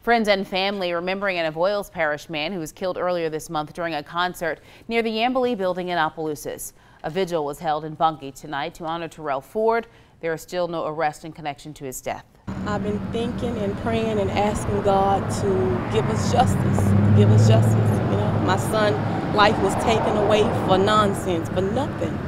Friends and family remembering an Avoyelles Parish man who was killed earlier this month during a concert near the Yambilee building in Opelousas. A vigil was held in Bunkie tonight to honor Terrell Ford. There is still no arrest in connection to his death. I've been thinking and praying and asking God to give us justice, give us justice. You know, my son life was taken away for nonsense, for nothing.